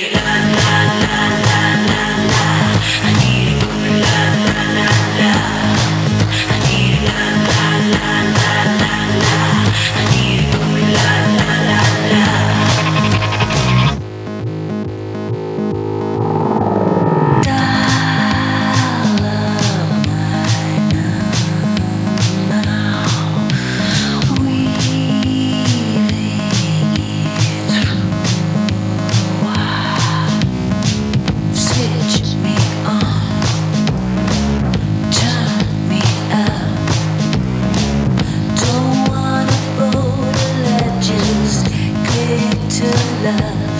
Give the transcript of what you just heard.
yeah. love.